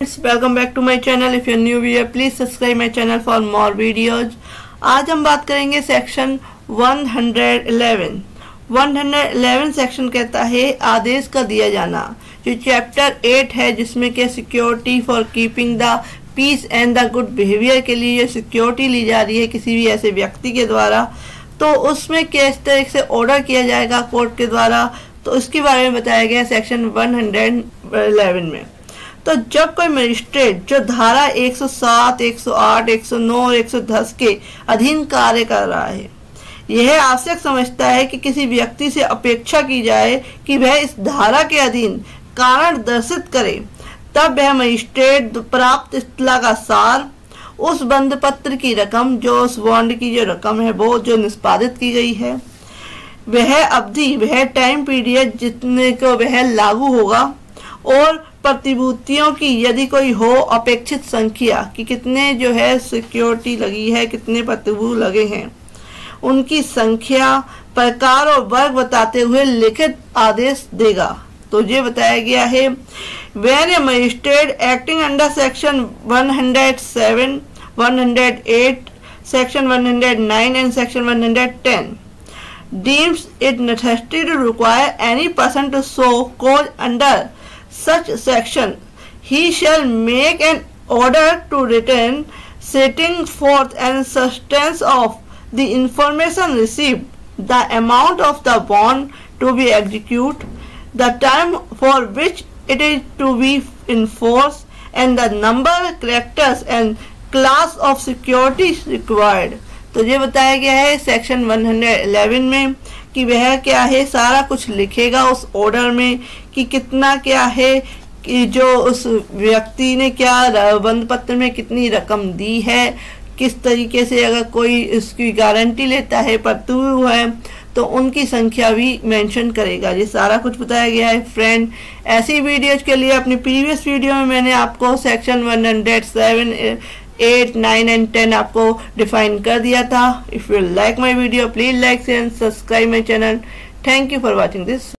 Welcome back to my channel if you new viewer please subscribe my channel for more videos आज हम बात करेंगे section 111 111 section कहता है आदेश का दिया जाना। जो चैप्टर 8 है, जिसमें के security for keeping the peace and the good behaviour के लिए सिक्योरिटी ली जा रही है किसी भी ऐसे व्यक्ति के द्वारा। तो उसमें किस तरह से ऑर्डर किया जाएगा कोर्ट के द्वारा? तो उसके बारे में बताया गया सेक्शन 111 में। तो जब कोई मजिस्ट्रेट जो धारा 107, 108, 109 और 110 के अधीन कार्य कर रहा है यह आवश्यक समझता है कि किसी व्यक्ति से अपेक्षा की जाए कि वह इस धारा के अधीन कारण दर्शित करे तब वह मजिस्ट्रेट प्राप्त इतला का सार उस बंद पत्र की रकम जो उस बॉन्ड की जो रकम है वो जो निष्पादित की गई है वह अवधि वह टाइम पीरियड जितने को वह लागू होगा और प्रतिभूतियों की यदि कोई हो अपेक्षित संख्या कि कितने जो है सिक्योरिटी लगी है कितने प्रतिभू लगे हैं उनकी संख्या प्रकार और वर्ग बताते हुए लिखित आदेश देगा। तो ये बताया गया है when a magistrate acting under section 107, 108, section 109 and section 110 deems it necessary to require any person to show cause under such section, he shall make an order to return setting forth and substance of the information received, the amount of the bond to be executed, the time for which it is to be enforced, and the number, characters and class of securities required. तो ये बताया गया है section 111 में कि वह क्या है? सारा कुछ लिखेगा उस ऑर्डर में कि कितना क्या है, कि जो उस व्यक्ति ने क्या बंद पत्र में कितनी रकम दी है, किस तरीके से अगर कोई इसकी गारंटी लेता है पतु है तो उनकी संख्या भी मेंशन करेगा। ये सारा कुछ बताया गया है फ्रेंड ऐसी वीडियोज़ के लिए अपनी प्रीवियस वीडियो में मैंने आपको section 107 eight nine and ten आपको डिफाइन कर दिया था। If you like my video please like and subscribe my channel thank you for watching this